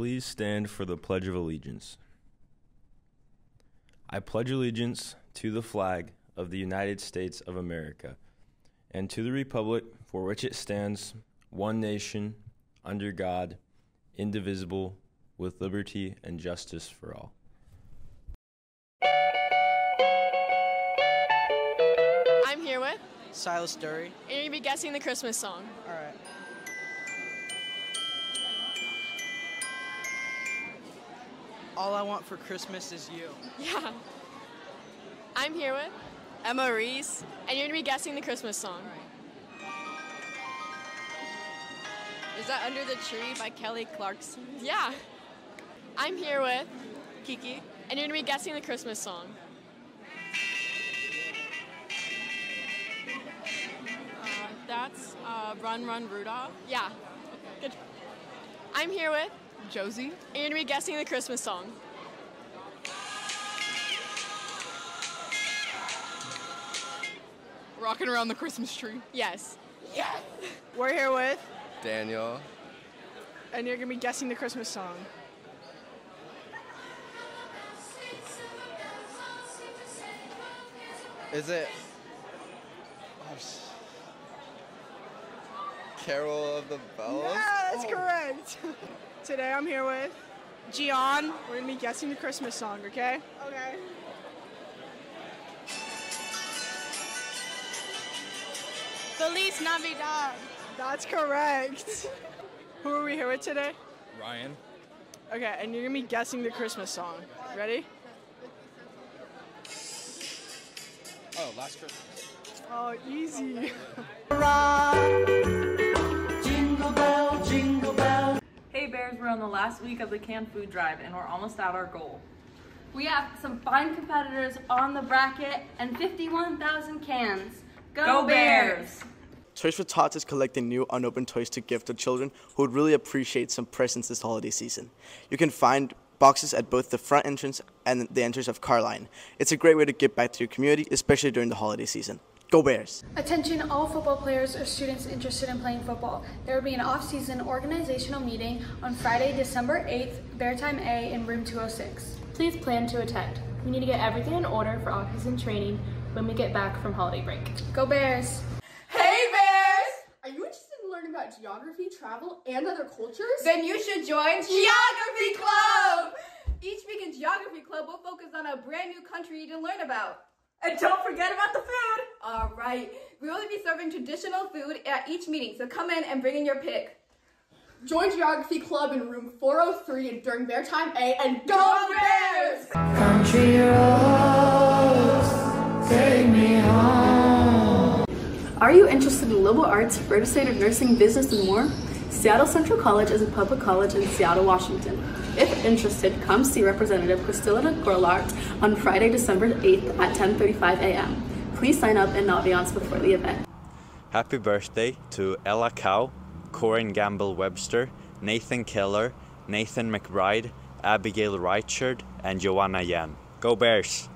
Please stand for the Pledge of Allegiance. I pledge allegiance to the flag of the United States of America and to the republic for which it stands, one nation, under God, indivisible, with liberty and justice for all. I'm here with, Silas Dury. and you're gonna be guessing the Christmas song. All right. All I want for Christmas is you. Yeah. I'm here with, Emma Reese. and you're gonna be guessing the Christmas song. Is that Under the Tree by Kelly Clarkson? Yeah. I'm here with, Kiki. and you're gonna be guessing the Christmas song. Uh, that's uh, Run Run Rudolph. Yeah. Good. I'm here with, Josie. and you're gonna be guessing the Christmas song. Rocking around the Christmas tree. Yes. Yes! We're here with, Daniel. and you're gonna be guessing the Christmas song. Is it? oh, s- Carol of the Bells? Yeah, oh. that's correct. Today I'm here with Gian. We're gonna be guessing the Christmas song, okay? Okay. Feliz Navidad. That's correct. Who are we here with today? Ryan. Okay, and you're gonna be guessing the Christmas song. Ready? Oh, last Christmas. Oh, easy. Hey on the last week of the canned food drive and we're almost at our goal. We have some fine competitors on the bracket and 51,000 cans. Go, Go Bears! Toys for Tots is collecting new unopened toys to gift to children who would really appreciate some presents this holiday season. You can find boxes at both the front entrance and the entrance of Carline. It's a great way to give back to your community, especially during the holiday season. Go Bears! Attention all football players or students interested in playing football. There will be an off-season organizational meeting on Friday, December 8th, Bear Time A in room 206. Please plan to attend. We need to get everything in order for off-season training when we get back from holiday break. Go Bears! Hey Bears! Are you interested in learning about geography, travel, and other cultures? Then you should join Geography Club! Each week in Geography Club, we'll focus on a brand new country to learn about. And don't forget about the food! Alright, we will be serving traditional food at each meeting, so come in and bring in your pick. Join Geography Club in room 403 during Bear Time A and go Bears! Country roads, take me home. Are you interested in liberal arts, legislative nursing, business, and more? Seattle Central College is a public college in Seattle, Washington. If interested, come see Representative Priscilla Gorlart on Friday, December 8th at 10.35 a.m. Please sign up in Naviance before the event. Happy birthday to Ella Cow, Corin Gamble Webster, Nathan Keller, Nathan McBride, Abigail Reichard, and Joanna Yan. Go Bears!